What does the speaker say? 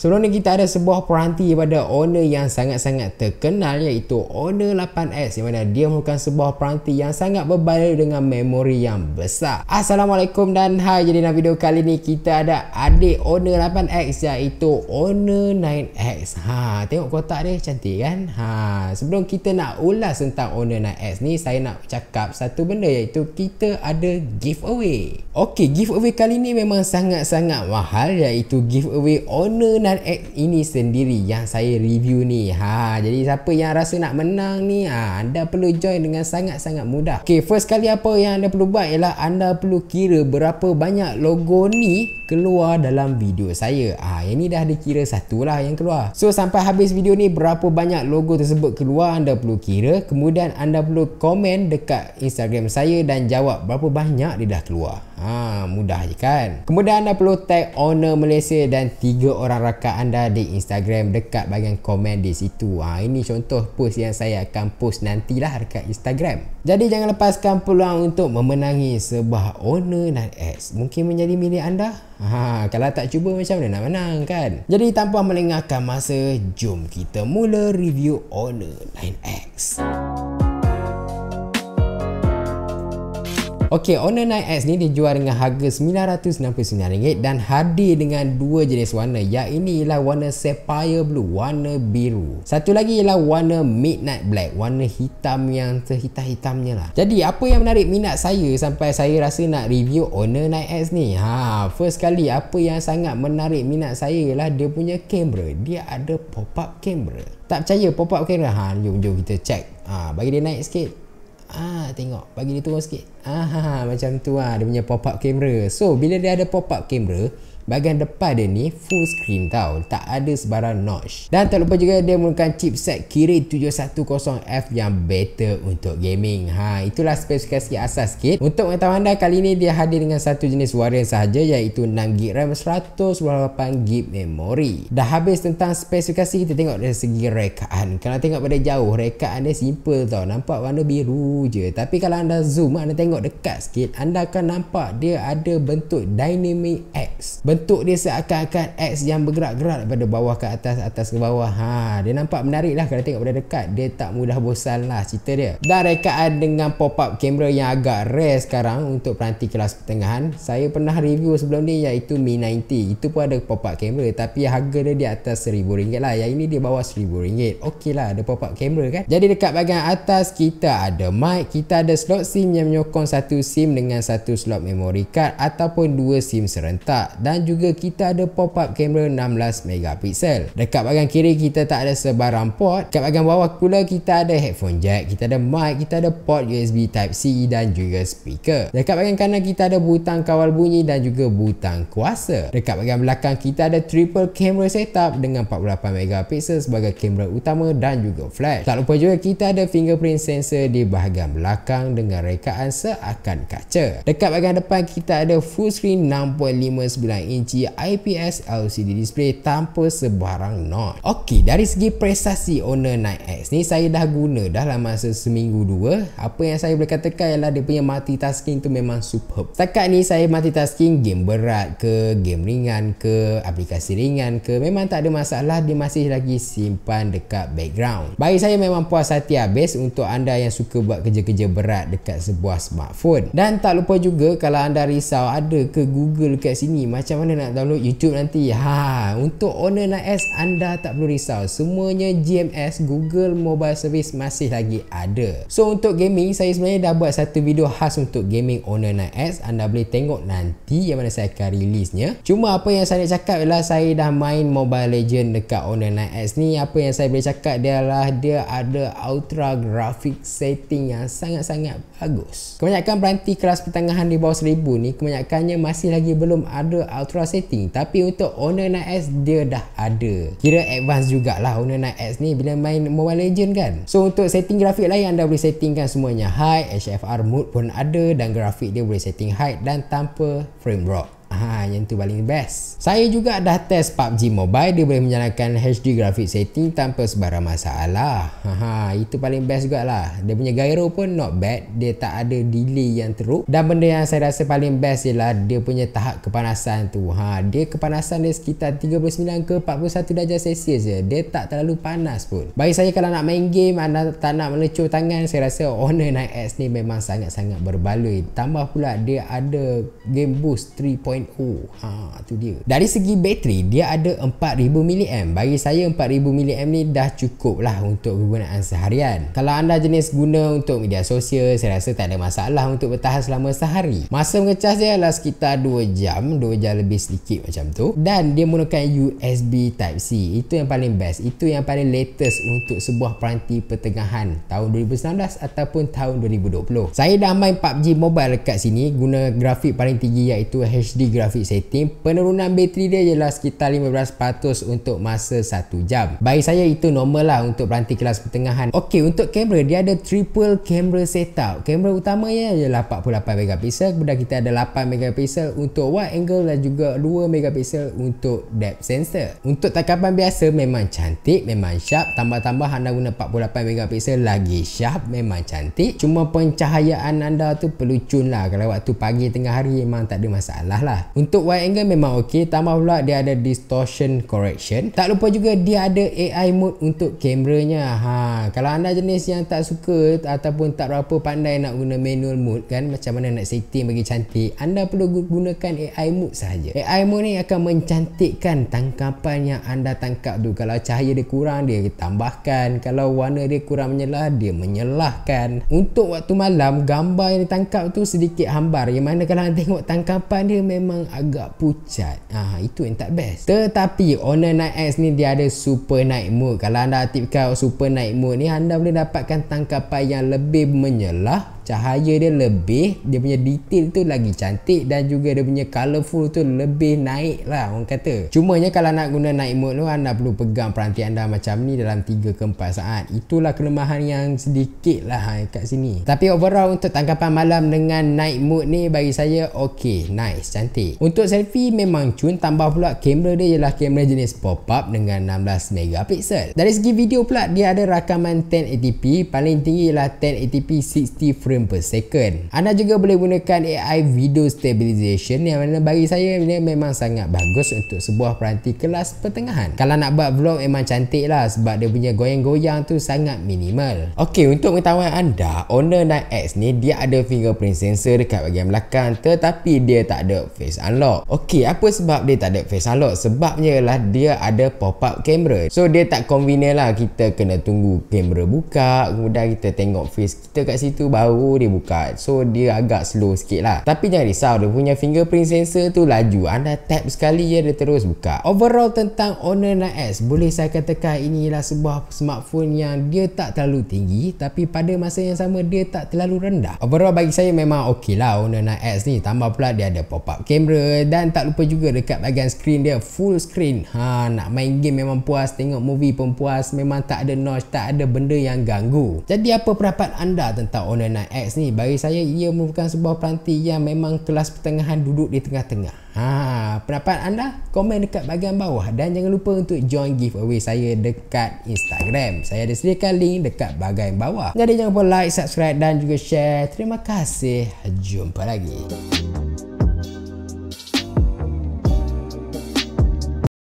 Sebelum ni kita ada sebuah peranti daripada owner yang sangat-sangat terkenal iaitu owner 8X yang mana dia merupakan sebuah peranti yang sangat berbaloi dengan memori yang besar. Assalamualaikum dan hai jadi dalam video kali ni kita ada adik owner 8X iaitu owner 9X. Ha, tengok kotak dia cantik kan? Ha, sebelum kita nak ulas tentang owner 9X ni saya nak cakap satu benda iaitu kita ada giveaway. Okey, giveaway kali ni memang sangat-sangat mahal iaitu giveaway owner dan X ini sendiri yang saya review ni. Ha, jadi siapa yang rasa nak menang ni, ha, anda perlu join dengan sangat-sangat mudah. Okay, first kali apa yang anda perlu buat ialah anda perlu kira berapa banyak logo ni keluar dalam video saya. Ha, yang ni dah dikira satu lah yang keluar. So sampai habis video ni berapa banyak logo tersebut keluar anda perlu kira. Kemudian anda perlu komen dekat Instagram saya dan jawab berapa banyak dia dah keluar. Ha, mudah je kan. Kemudian anda perlu tag owner Malaysia dan tiga orang rakan anda di Instagram dekat bahagian komen di situ. Ha, ini contoh post yang saya akan post nantilah dekat Instagram. Jadi jangan lepaskan peluang untuk memenangi sebuah owner dan X. Mungkin menjadi milik anda. Ha, kalau tak cuba macam mana nak menang kan? Jadi tanpa melengahkan masa, jom kita mula review owner 9X. Okey, Honor 9X ni dijual dengan harga RM999 dan hadir dengan dua jenis warna. Yang ini ialah warna Sapphire Blue, warna biru. Satu lagi ialah warna Midnight Black, warna hitam yang terhitam-hitamnya lah. Jadi, apa yang menarik minat saya sampai saya rasa nak review Honor 9X ni? Ha, first kali apa yang sangat menarik minat saya ialah dia punya kamera. Dia ada pop-up kamera. Tak percaya pop-up kamera? Ha, jom, jom kita check. Ha, bagi dia naik sikit. Ah tengok bagi dia turun sikit. Ah macam tu ah dia punya pop up camera. So bila dia ada pop up camera, bahagian depan dia ni full screen tau. Tak ada sebarang notch. Dan tak lupa juga dia menggunakan chipset Kirin 710F yang better untuk gaming. Ha itulah spesifikasi asas sikit. Untuk pengetahuan anda kali ni dia hadir dengan satu jenis varian sahaja iaitu 6GB RAM 128GB memori. Dah habis tentang spesifikasi kita tengok dari segi rekaan. Kalau tengok pada jauh rekaan dia simple tau. Nampak warna biru je. Tapi kalau anda zoom anda tengok dekat sikit anda akan nampak dia ada bentuk dynamic X. Bentuk bentuk dia seakan-akan X yang bergerak-gerak daripada bawah ke atas atas ke bawah. Ha dia nampak menarik lah kalau tengok pada dekat. Dia tak mudah bosan lah cerita dia. Dan rekaan dengan pop-up kamera yang agak rare sekarang untuk peranti kelas pertengahan saya pernah review sebelum ni iaitu Mi 90 itu pun ada pop-up kamera tapi harga dia di atas RM1000 lah. Yang ini dia bawah RM1000. Ok lah ada pop-up kamera kan? Jadi dekat bahagian atas kita ada mic kita ada slot SIM yang menyokong satu SIM dengan satu slot memory card ataupun dua SIM serentak. Dan juga kita ada pop-up kamera 16 megapiksel. Dekat bahagian kiri kita tak ada sebarang port. Dekat bahagian bawah pula kita ada headphone jack, kita ada mic, kita ada port USB type C dan juga speaker. Dekat bahagian kanan kita ada butang kawal bunyi dan juga butang kuasa. Dekat bahagian belakang kita ada triple camera setup dengan 48 megapiksel sebagai kamera utama dan juga flash. Tak lupa juga kita ada fingerprint sensor di bahagian belakang dengan rekaan seakan kaca. Dekat bahagian depan kita ada full screen 6.59 inch inci IPS LCD display tanpa sebarang notch. Okey, dari segi prestasi Honor 9X ni saya dah guna dalam masa seminggu dua. Apa yang saya boleh katakan ialah dia punya multitasking tu memang superb. Setakat ni saya multitasking game berat ke, game ringan ke, aplikasi ringan ke, memang tak ada masalah dia masih lagi simpan dekat background. Bagi saya memang puas hati habis untuk anda yang suka buat kerja-kerja berat dekat sebuah smartphone. Dan tak lupa juga kalau anda risau ada ke Google kat sini macam mana nak download YouTube nanti? Ha untuk owner NAS anda tak perlu risau. Semuanya GMS Google Mobile Service masih lagi ada. So untuk gaming saya sebenarnya dah buat satu video khas untuk gaming owner NAS anda boleh tengok nanti yang mana saya akan rilisnya cuma apa yang saya nak cakap ialah saya dah main Mobile Legend dekat owner NAS ni. Apa yang saya boleh cakap dia adalah dia ada ultra graphic setting yang sangat-sangat bagus. Kebanyakan peranti kelas pertengahan di bawah 1000 ni kebanyakannya masih lagi belum ada ultra ultra setting tapi untuk Honor Knight S dia dah ada. Kira advance jugalah Honor Knight S ni bila main Mobile Legend kan. So untuk setting grafik lain anda boleh settingkan semuanya. High HFR mode pun ada dan grafik dia boleh setting high dan tanpa frame drop Ha, yang tu paling best. Saya juga dah test PUBG Mobile. Dia boleh menjalankan HD graphic setting tanpa sebarang masalah. Ha, itu paling best juga lah. Dia punya gyro pun not bad. Dia tak ada delay yang teruk. Dan benda yang saya rasa paling best ialah dia punya tahap kepanasan tu. Ha, dia kepanasan dia sekitar 39 ke 41 darjah Celsius je. Dia tak terlalu panas pun. Bagi saya kalau nak main game, anda tak nak melecur tangan, saya rasa Honor Night X ni memang sangat-sangat berbaloi. Tambah pula dia ada game boost 3.0. Ha, tu dia. Dari segi bateri, dia ada 4000 mAh. Bagi saya 4000 mAh ni dah cukup lah untuk kegunaan seharian. Kalau anda jenis guna untuk media sosial, saya rasa tak ada masalah untuk bertahan selama sehari. Masa mengecas dia adalah sekitar 2 jam, 2 jam lebih sedikit macam tu. Dan dia menggunakan USB Type-C. Itu yang paling best. Itu yang paling latest untuk sebuah peranti pertengahan tahun 2019 ataupun tahun 2020. Saya dah main PUBG Mobile dekat sini guna grafik paling tinggi iaitu HD graphic setting. Penurunan bateri dia ialah sekitar 15% untuk masa 1 jam. Bagi saya itu normal lah untuk peranti kelas pertengahan. Okey, untuk kamera dia ada triple camera setup. Kamera utamanya ialah 48 megapixel, kemudian kita ada 8 megapixel untuk wide angle dan juga 2 megapixel untuk depth sensor. Untuk tangkapan biasa memang cantik, memang sharp. Tambah-tambah anda guna 48 megapixel lagi sharp, memang cantik. Cuma pencahayaan anda tu perlu cun lah. Kalau waktu pagi tengah hari memang tak ada masalah lah. Untuk wide angle memang okey. Tambah pula dia ada distortion correction. Tak lupa juga dia ada AI mode untuk kameranya. Ha, kalau anda jenis yang tak suka ataupun tak berapa pandai nak guna manual mode kan macam mana nak setting bagi cantik, anda perlu gunakan AI mode sahaja. AI mode ni akan mencantikkan tangkapan yang anda tangkap tu. Kalau cahaya dia kurang dia tambahkan. Kalau warna dia kurang menyelah dia menyelahkan. Untuk waktu malam gambar yang ditangkap tu sedikit hambar. Yang mana kalau anda tengok tangkapan dia memang agak pucat. Ah itu yang tak best. Tetapi Honor Night X ni dia ada super night mode. Kalau anda aktifkan super night mode ni anda boleh dapatkan tangkapan yang lebih menyelah cahaya dia lebih dia punya detail tu lagi cantik dan juga dia punya colourful tu lebih naik lah orang kata. Cumanya kalau nak guna night mode tu anda perlu pegang peranti anda macam ni dalam 3 ke 4 saat. Itulah kelemahan yang sedikit lah ha, kat sini. Tapi overall untuk tangkapan malam dengan night mode ni bagi saya ok nice cantik. Untuk selfie memang cun tambah pula kamera dia ialah kamera jenis pop-up dengan 16 megapixel dari segi video pula dia ada rakaman 1080p paling tinggi ialah 1080p 60 frame frame per second. Anda juga boleh gunakan AI video stabilization yang mana bagi saya ini memang sangat bagus untuk sebuah peranti kelas pertengahan. Kalau nak buat vlog memang cantik lah sebab dia punya goyang-goyang tu sangat minimal. Okey, untuk pengetahuan anda, Honor Night X ni dia ada fingerprint sensor dekat bahagian belakang tetapi dia tak ada face unlock. Okey, apa sebab dia tak ada face unlock? Sebabnya ialah dia ada pop-up camera. So dia tak convenient lah kita kena tunggu kamera buka kemudian kita tengok face kita kat situ baru dia buka. So dia agak slow sikit lah. Tapi jangan risau dia punya fingerprint sensor tu laju. Anda tap sekali je dia terus buka. Overall tentang Honor 9S boleh saya katakan inilah sebuah smartphone yang dia tak terlalu tinggi tapi pada masa yang sama dia tak terlalu rendah. Overall bagi saya memang ok lah Honor 9S ni. Tambah pula dia ada pop up camera dan tak lupa juga dekat bahagian screen dia full screen. Ha, nak main game memang puas tengok movie pun puas. Memang tak ada notch tak ada benda yang ganggu. Jadi apa pendapat anda tentang Honor 9S X ni bagi saya ia merupakan sebuah peranti yang memang kelas pertengahan duduk di tengah-tengah. Ha, pendapat anda komen dekat bahagian bawah dan jangan lupa untuk join giveaway saya dekat Instagram. Saya ada sediakan link dekat bahagian bawah. Jadi jangan lupa like, subscribe dan juga share. Terima kasih. Jumpa lagi.